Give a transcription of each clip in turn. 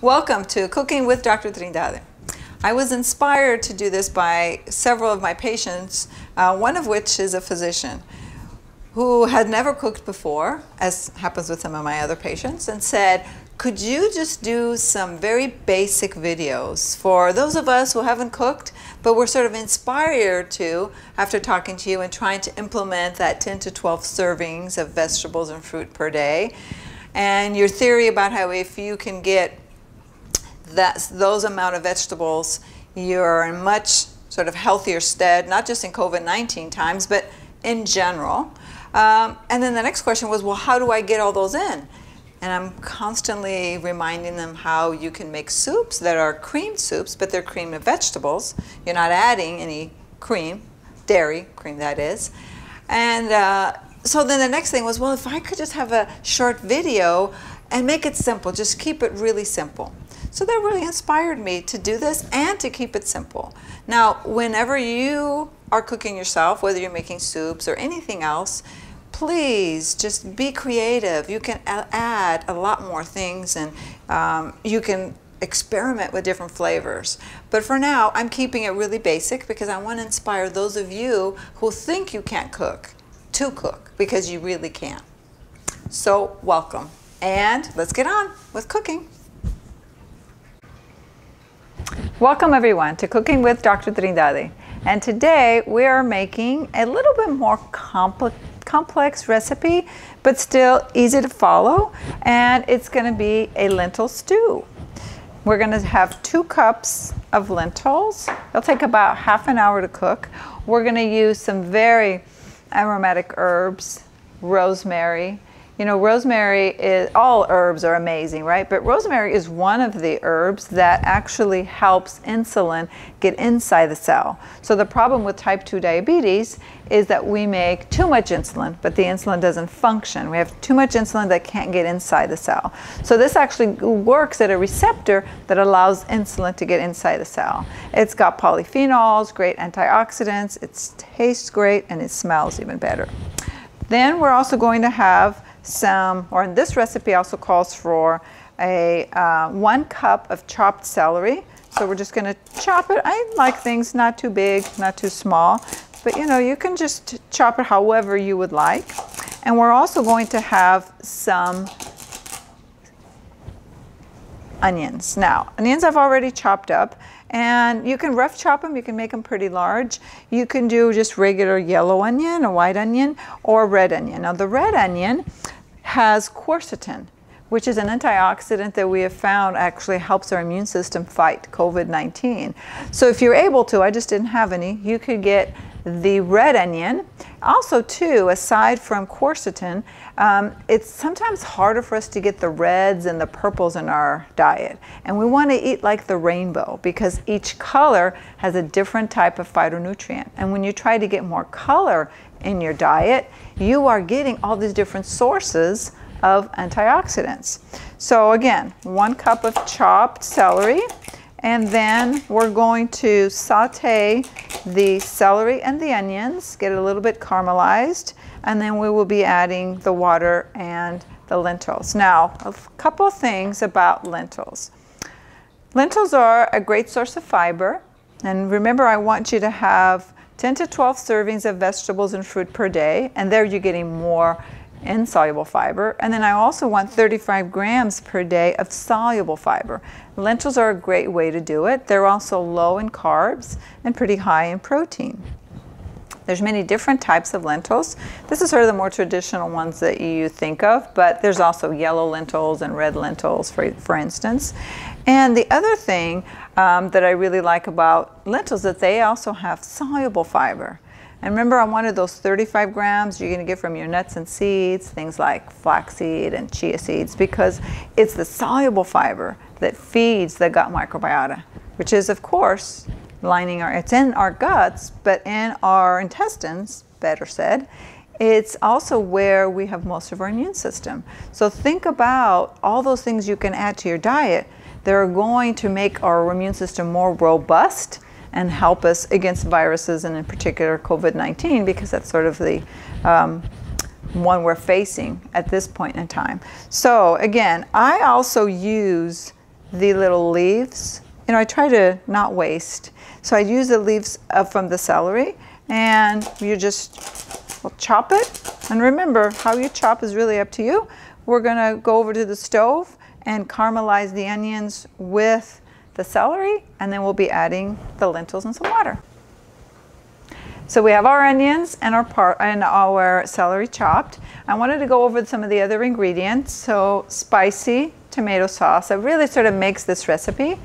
Welcome to Cooking with Dr. Trindade. I was inspired to do this by several of my patients, uh, one of which is a physician who had never cooked before, as happens with some of my other patients, and said, could you just do some very basic videos for those of us who haven't cooked, but we're sort of inspired to after talking to you and trying to implement that 10 to 12 servings of vegetables and fruit per day? And your theory about how if you can get that, those amount of vegetables, you're in much sort of healthier stead, not just in COVID-19 times, but in general. Um, and then the next question was, well, how do I get all those in? And I'm constantly reminding them how you can make soups that are cream soups, but they're cream of vegetables. You're not adding any cream, dairy cream that is. And uh, so then the next thing was, well, if I could just have a short video and make it simple, just keep it really simple. So that really inspired me to do this and to keep it simple. Now, whenever you are cooking yourself, whether you're making soups or anything else, please just be creative. You can add a lot more things and um, you can experiment with different flavors. But for now, I'm keeping it really basic because I want to inspire those of you who think you can't cook to cook because you really can. So welcome. And let's get on with cooking. Welcome everyone to Cooking with Dr. Trindade. And today we are making a little bit more complicated complex recipe, but still easy to follow. And it's going to be a lentil stew. We're going to have two cups of lentils. It'll take about half an hour to cook. We're going to use some very aromatic herbs, rosemary, you know, rosemary is, all herbs are amazing, right? But rosemary is one of the herbs that actually helps insulin get inside the cell. So the problem with type 2 diabetes is that we make too much insulin, but the insulin doesn't function. We have too much insulin that can't get inside the cell. So this actually works at a receptor that allows insulin to get inside the cell. It's got polyphenols, great antioxidants, it tastes great, and it smells even better. Then we're also going to have some, or in this recipe also calls for a uh, one cup of chopped celery. So we're just going to chop it. I like things not too big, not too small, but you know, you can just chop it however you would like. And we're also going to have some onions. Now, onions I've already chopped up and you can rough chop them, you can make them pretty large. You can do just regular yellow onion, a white onion, or red onion. Now the red onion has quercetin, which is an antioxidant that we have found actually helps our immune system fight COVID-19. So if you're able to, I just didn't have any, you could get the red onion. Also too, aside from quercetin, um, it's sometimes harder for us to get the reds and the purples in our diet. And we want to eat like the rainbow because each color has a different type of phytonutrient. And when you try to get more color in your diet, you are getting all these different sources of antioxidants. So again, one cup of chopped celery, and then we're going to saute the celery and the onions, get a little bit caramelized, and then we will be adding the water and the lentils. Now, a couple things about lentils. Lentils are a great source of fiber, and remember I want you to have 10 to 12 servings of vegetables and fruit per day, and there you're getting more insoluble fiber. And then I also want 35 grams per day of soluble fiber. Lentils are a great way to do it. They're also low in carbs and pretty high in protein. There's many different types of lentils. This is sort of the more traditional ones that you think of, but there's also yellow lentils and red lentils, for, for instance. And the other thing um, that I really like about lentils is that they also have soluble fiber. And remember one of those 35 grams you're going to get from your nuts and seeds, things like flaxseed and chia seeds, because it's the soluble fiber that feeds the gut microbiota, which is of course lining our, it's in our guts, but in our intestines, better said, it's also where we have most of our immune system. So think about all those things you can add to your diet that are going to make our immune system more robust and help us against viruses and in particular COVID-19 because that's sort of the um, one we're facing at this point in time. So again, I also use the little leaves. You know, I try to not waste. So I use the leaves from the celery and you just will chop it. And remember, how you chop is really up to you. We're gonna go over to the stove and caramelize the onions with the celery and then we'll be adding the lentils and some water. So we have our onions and our part and our celery chopped. I wanted to go over some of the other ingredients. So spicy tomato sauce that really sort of makes this recipe.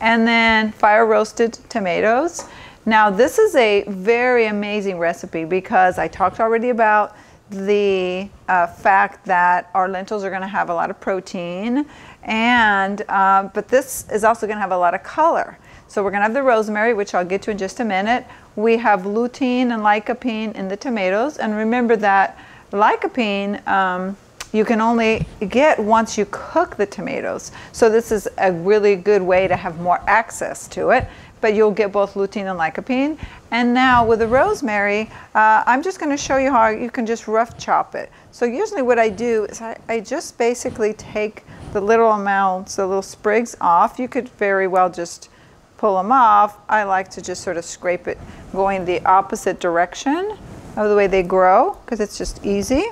And then fire roasted tomatoes. Now this is a very amazing recipe because I talked already about the uh, fact that our lentils are going to have a lot of protein and uh, but this is also going to have a lot of color. So we're going to have the rosemary, which I'll get to in just a minute. We have lutein and lycopene in the tomatoes. And remember that lycopene um, you can only get once you cook the tomatoes. So this is a really good way to have more access to it. But you'll get both lutein and lycopene. And now with the rosemary, uh, I'm just going to show you how you can just rough chop it. So usually what I do is I, I just basically take the little amounts, the little sprigs off. You could very well just pull them off. I like to just sort of scrape it going the opposite direction of the way they grow because it's just easy.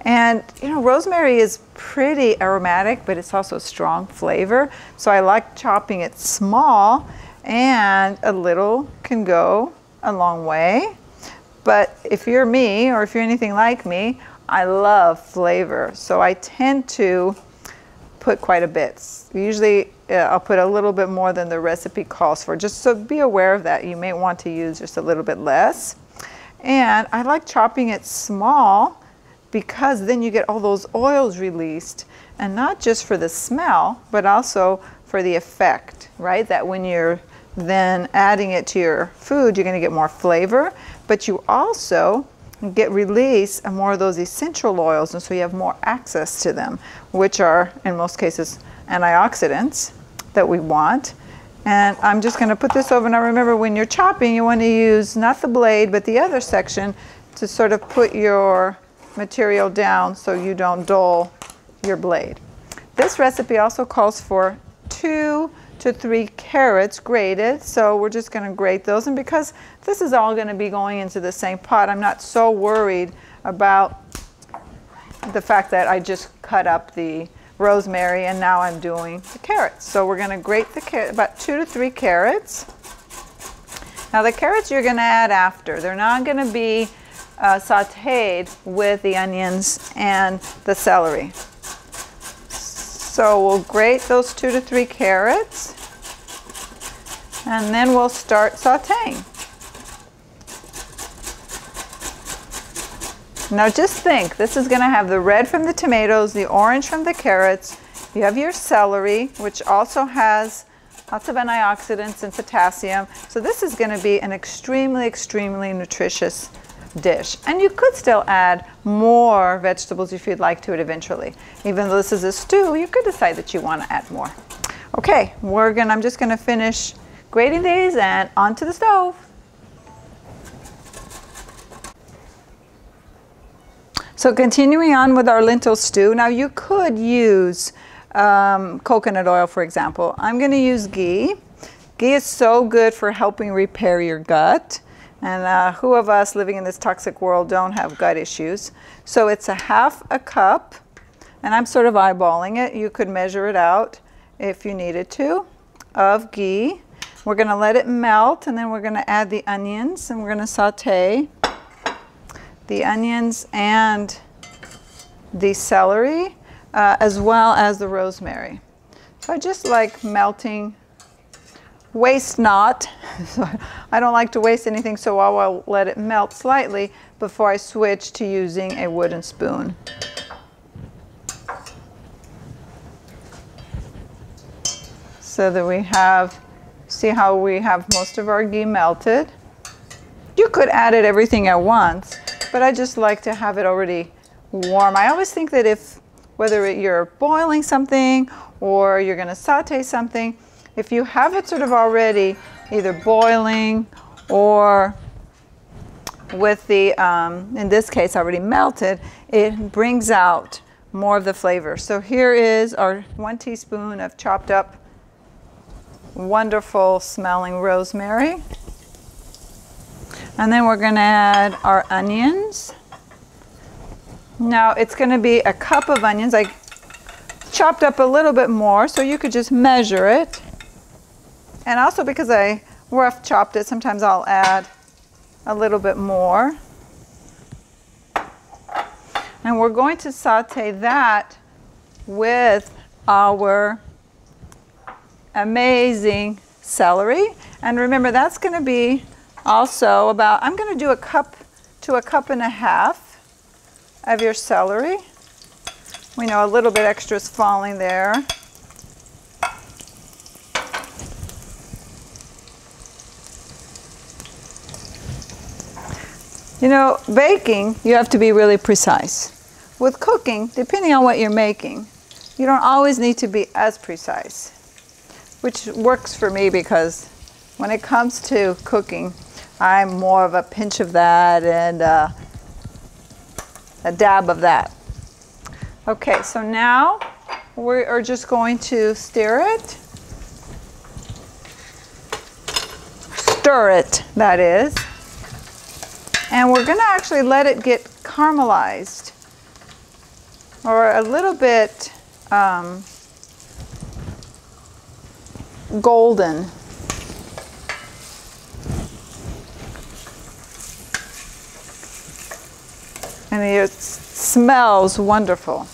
And you know, rosemary is pretty aromatic, but it's also a strong flavor. So I like chopping it small and a little can go a long way. But if you're me or if you're anything like me, I love flavor. So I tend to put quite a bit. Usually uh, I'll put a little bit more than the recipe calls for. Just so be aware of that. You may want to use just a little bit less. And I like chopping it small because then you get all those oils released and not just for the smell, but also for the effect, right? That when you're then adding it to your food, you're gonna get more flavor, but you also get release of more of those essential oils and so you have more access to them which are in most cases antioxidants that we want and I'm just going to put this over now remember when you're chopping you want to use not the blade but the other section to sort of put your material down so you don't dull your blade. This recipe also calls for two to three carrots grated. So we're just going to grate those. And because this is all going to be going into the same pot, I'm not so worried about the fact that I just cut up the rosemary and now I'm doing the carrots. So we're going to grate the about two to three carrots. Now the carrots you're going to add after. They're not going to be uh, sauteed with the onions and the celery. So we'll grate those two to three carrots and then we'll start sauteing. Now just think, this is going to have the red from the tomatoes, the orange from the carrots. You have your celery, which also has lots of antioxidants and potassium. So this is going to be an extremely, extremely nutritious dish. And you could still add more vegetables if you'd like to it eventually. Even though this is a stew, you could decide that you want to add more. Okay, we're gonna, I'm just gonna finish grating these and onto the stove. So continuing on with our lentil stew, now you could use um, coconut oil, for example. I'm gonna use ghee. Ghee is so good for helping repair your gut. And uh, who of us living in this toxic world don't have gut issues? So it's a half a cup, and I'm sort of eyeballing it. You could measure it out if you needed to, of ghee. We're going to let it melt, and then we're going to add the onions, and we're going to saute the onions and the celery, uh, as well as the rosemary. So I just like melting waste not. I don't like to waste anything, so I will let it melt slightly before I switch to using a wooden spoon. So that we have, see how we have most of our ghee melted. You could add it everything at once, but I just like to have it already warm. I always think that if, whether you're boiling something or you're gonna saute something, if you have it sort of already either boiling or with the, um, in this case, already melted, it brings out more of the flavor. So here is our one teaspoon of chopped up wonderful smelling rosemary. And then we're going to add our onions. Now it's going to be a cup of onions. I chopped up a little bit more so you could just measure it. And also because I rough chopped it, sometimes I'll add a little bit more. And we're going to saute that with our amazing celery. And remember, that's going to be also about, I'm going to do a cup to a cup and a half of your celery. We know a little bit extra is falling there. You know, baking, you have to be really precise. With cooking, depending on what you're making, you don't always need to be as precise, which works for me because when it comes to cooking, I'm more of a pinch of that and uh, a dab of that. Okay, so now we are just going to stir it. Stir it, that is. And we're going to actually let it get caramelized or a little bit um, golden. And it smells wonderful.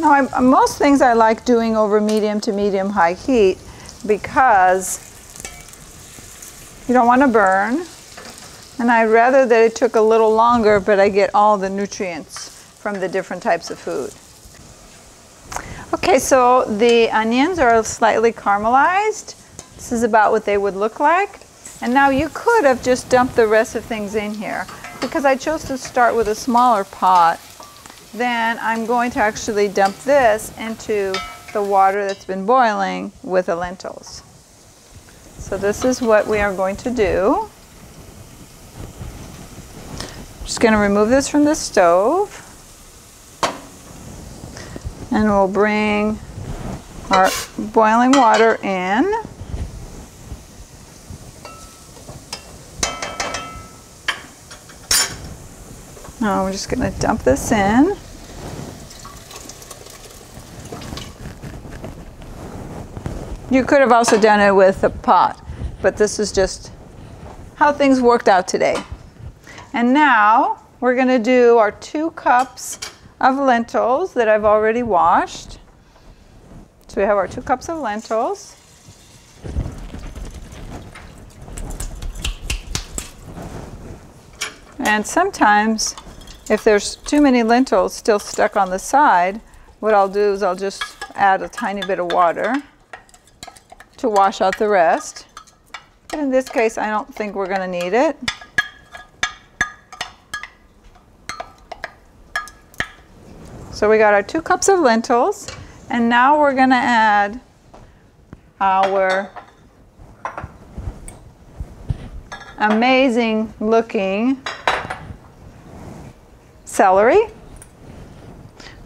Now, I, most things I like doing over medium to medium high heat because you don't want to burn. And I'd rather that it took a little longer, but I get all the nutrients from the different types of food. Okay, so the onions are slightly caramelized. This is about what they would look like. And now you could have just dumped the rest of things in here. Because I chose to start with a smaller pot, then I'm going to actually dump this into the water that's been boiling with the lentils. So this is what we are going to do. Just going to remove this from the stove. And we'll bring our boiling water in. Now we're just going to dump this in. You could have also done it with a pot, but this is just how things worked out today. And now we're going to do our two cups of lentils that I've already washed. So we have our two cups of lentils. And sometimes if there's too many lentils still stuck on the side, what I'll do is I'll just add a tiny bit of water to wash out the rest. But in this case, I don't think we're going to need it. So we got our two cups of lentils, and now we're going to add our amazing looking celery.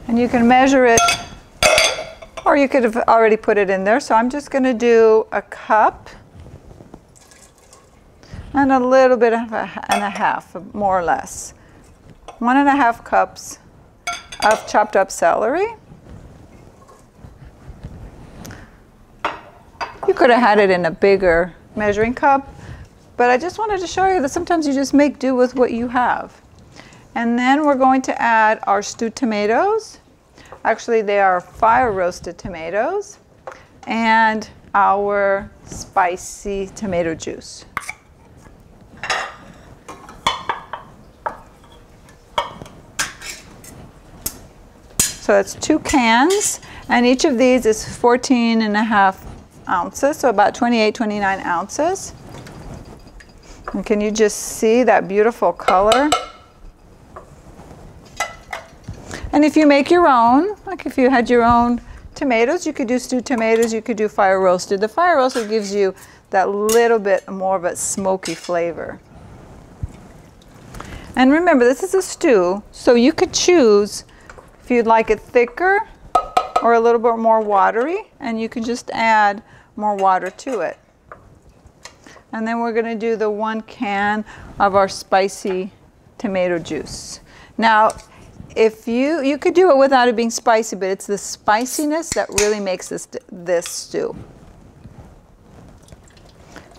And you can measure it or you could have already put it in there. So I'm just going to do a cup and a little bit of a, and a half, more or less. One and a half cups of chopped up celery. You could have had it in a bigger measuring cup, but I just wanted to show you that sometimes you just make do with what you have. And then we're going to add our stewed tomatoes. Actually, they are fire roasted tomatoes and our spicy tomato juice. So that's two cans, and each of these is 14 and a half ounces, so about 28, 29 ounces. And can you just see that beautiful color? If you make your own, like if you had your own tomatoes, you could do stewed tomatoes, you could do fire roasted. The fire roasted gives you that little bit more of a smoky flavor. And remember, this is a stew, so you could choose if you'd like it thicker or a little bit more watery and you can just add more water to it. And then we're going to do the one can of our spicy tomato juice. Now, if you, you could do it without it being spicy, but it's the spiciness that really makes this, this stew.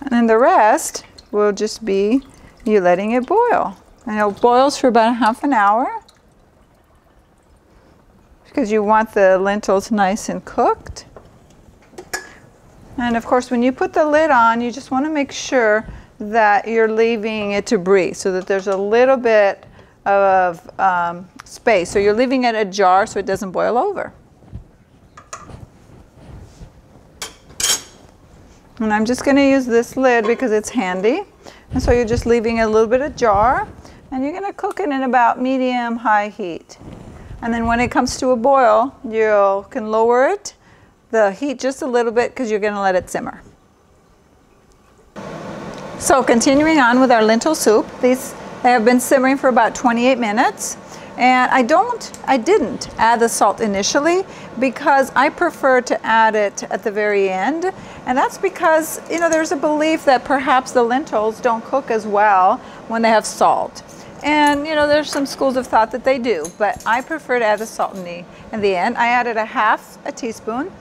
And then the rest will just be you letting it boil. And it boils for about a half an hour because you want the lentils nice and cooked. And of course, when you put the lid on, you just want to make sure that you're leaving it to breathe so that there's a little bit of um, space. So you're leaving it ajar so it doesn't boil over. And I'm just going to use this lid because it's handy. And so you're just leaving a little bit ajar and you're going to cook it in about medium high heat. And then when it comes to a boil, you can lower it, the heat just a little bit because you're going to let it simmer. So continuing on with our lentil soup, these have been simmering for about 28 minutes. And I don't, I didn't add the salt initially because I prefer to add it at the very end. And that's because, you know, there's a belief that perhaps the lentils don't cook as well when they have salt. And, you know, there's some schools of thought that they do, but I prefer to add the salt in the, in the end. I added a half a teaspoon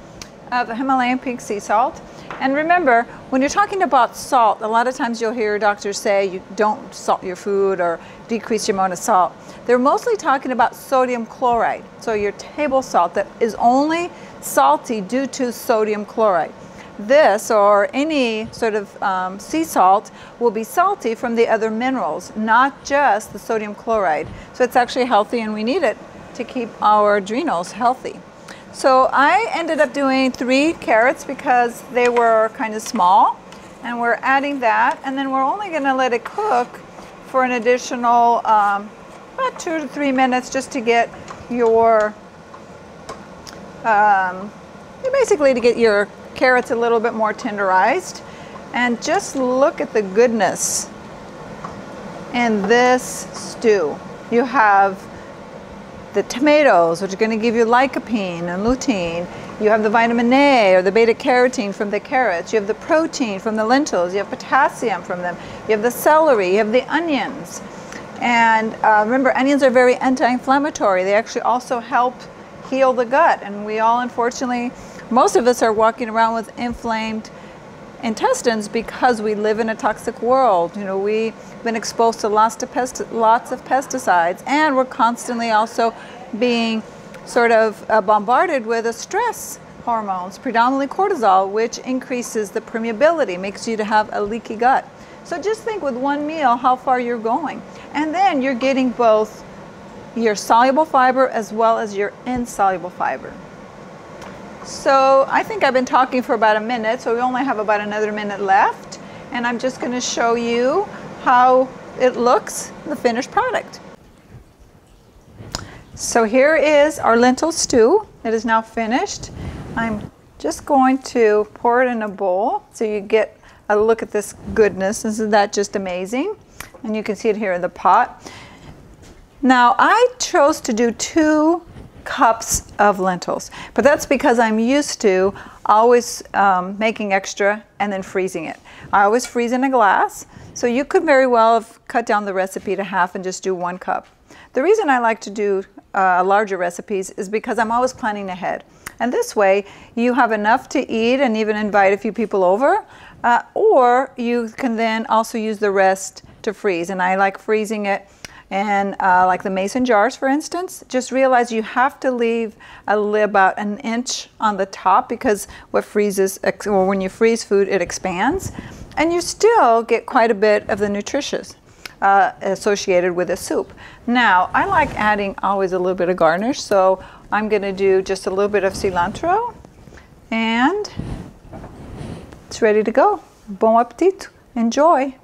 of Himalayan pink sea salt. And remember, when you're talking about salt, a lot of times you'll hear doctors say you don't salt your food or decrease your amount of salt. They're mostly talking about sodium chloride, so your table salt that is only salty due to sodium chloride. This or any sort of um, sea salt will be salty from the other minerals, not just the sodium chloride. So it's actually healthy and we need it to keep our adrenals healthy. So I ended up doing three carrots because they were kind of small and we're adding that and then we're only going to let it cook for an additional um, about two to three minutes just to get your, um, basically to get your carrots a little bit more tenderized. And just look at the goodness in this stew. You have the tomatoes, which are going to give you lycopene and lutein. You have the vitamin A or the beta carotene from the carrots. You have the protein from the lentils. You have potassium from them. You have the celery. You have the onions. And uh, remember, onions are very anti-inflammatory. They actually also help heal the gut. And we all, unfortunately, most of us are walking around with inflamed intestines because we live in a toxic world. You know, we've been exposed to lots of, pesti lots of pesticides, and we're constantly also being sort of uh, bombarded with a stress hormones, predominantly cortisol, which increases the permeability, makes you to have a leaky gut. So just think with one meal how far you're going. And then you're getting both your soluble fiber as well as your insoluble fiber. So I think I've been talking for about a minute, so we only have about another minute left. And I'm just gonna show you how it looks, the finished product. So here is our lentil stew. It is now finished. I'm just going to pour it in a bowl so you get a look at this goodness. Isn't that just amazing? And you can see it here in the pot. Now I chose to do two cups of lentils, but that's because I'm used to always um, making extra and then freezing it. I always freeze in a glass, so you could very well have cut down the recipe to half and just do one cup. The reason I like to do uh, larger recipes is because I'm always planning ahead. And this way, you have enough to eat and even invite a few people over, uh, or you can then also use the rest to freeze. And I like freezing it and uh, like the mason jars, for instance, just realize you have to leave a, about an inch on the top because what freezes, or when you freeze food, it expands. And you still get quite a bit of the nutritious uh, associated with a soup. Now, I like adding always a little bit of garnish, so I'm going to do just a little bit of cilantro and it's ready to go. Bon appetit. Enjoy.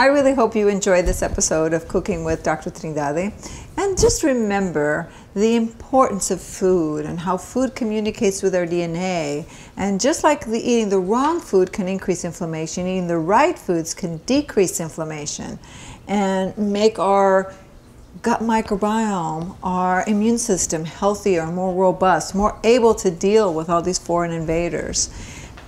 I really hope you enjoyed this episode of Cooking with Dr. Trindade. And just remember the importance of food and how food communicates with our DNA. And just like the, eating the wrong food can increase inflammation, eating the right foods can decrease inflammation and make our gut microbiome, our immune system healthier, more robust, more able to deal with all these foreign invaders.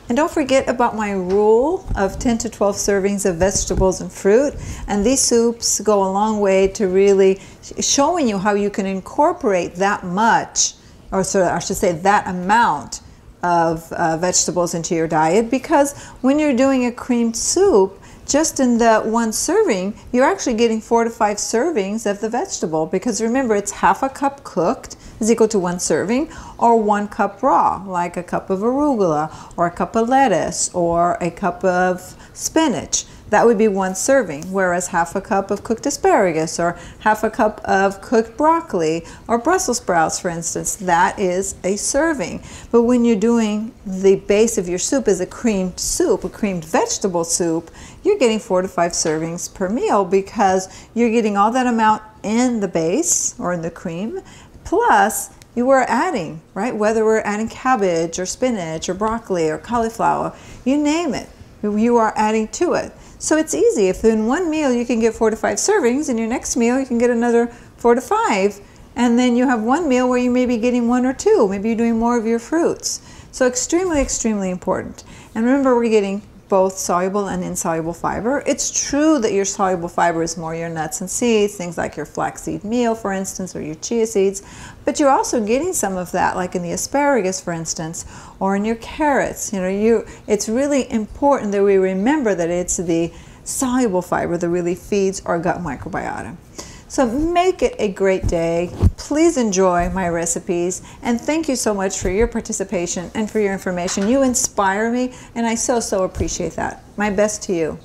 And don't forget about my rule of 10 to 12 servings of vegetables and fruit. And these soups go a long way to really showing you how you can incorporate that much, or so I should say that amount of uh, vegetables into your diet because when you're doing a creamed soup, just in that one serving, you're actually getting four to five servings of the vegetable because remember, it's half a cup cooked is equal to one serving or one cup raw, like a cup of arugula or a cup of lettuce or a cup of spinach that would be one serving, whereas half a cup of cooked asparagus or half a cup of cooked broccoli or Brussels sprouts, for instance, that is a serving. But when you're doing the base of your soup is a creamed soup, a creamed vegetable soup, you're getting four to five servings per meal because you're getting all that amount in the base or in the cream, plus you are adding, right? Whether we're adding cabbage or spinach or broccoli or cauliflower, you name it, you are adding to it. So it's easy. If in one meal you can get four to five servings, in your next meal you can get another four to five, and then you have one meal where you may be getting one or two. Maybe you're doing more of your fruits. So extremely, extremely important. And remember, we're getting both soluble and insoluble fiber. It's true that your soluble fiber is more your nuts and seeds, things like your flaxseed meal, for instance, or your chia seeds, but you're also getting some of that, like in the asparagus, for instance, or in your carrots. You know, you it's really important that we remember that it's the soluble fiber that really feeds our gut microbiota. So make it a great day. Please enjoy my recipes and thank you so much for your participation and for your information. You inspire me and I so, so appreciate that. My best to you.